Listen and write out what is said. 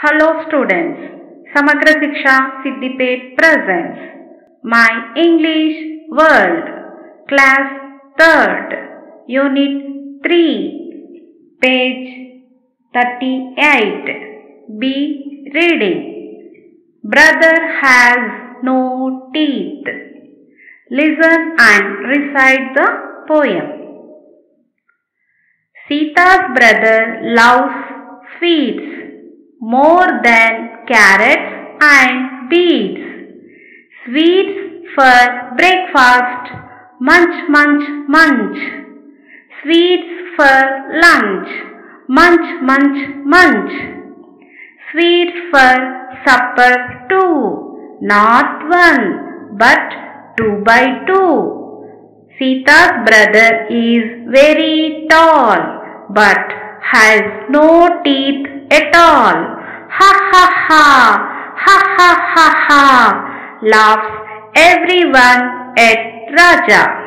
Hello students, Samagra Siksha Siddipet presents My English World Class 3rd Unit 3 Page 38 B Reading Brother has no teeth. Listen and recite the poem. Sita's brother loves sweets more than carrots and beets. Sweets for breakfast, munch, munch, munch. Sweets for lunch, munch, munch, munch. Sweets for supper too, not one, but two by two. Sita's brother is very tall, but has no teeth at all. Ha ha ha, ha ha ha ha, laughs everyone at Raja.